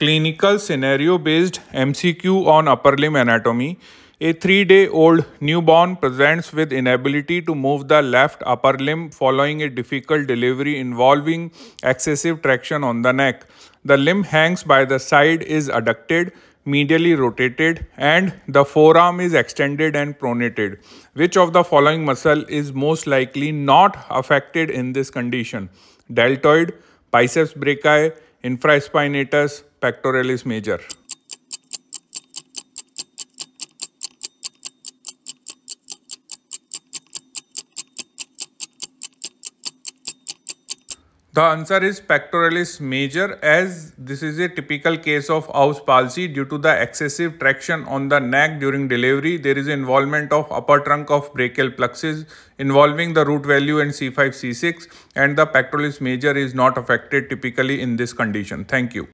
Clinical scenario based MCQ on upper limb anatomy. A three day old newborn presents with inability to move the left upper limb following a difficult delivery involving excessive traction on the neck. The limb hangs by the side is adducted, medially rotated, and the forearm is extended and pronated. Which of the following muscle is most likely not affected in this condition? Deltoid, biceps brachii, infraspinatus, pectoralis major. The answer is pectoralis major as this is a typical case of Erb's palsy due to the excessive traction on the neck during delivery. There is involvement of upper trunk of brachial plexus involving the root value and C5, C6 and the pectoralis major is not affected typically in this condition. Thank you.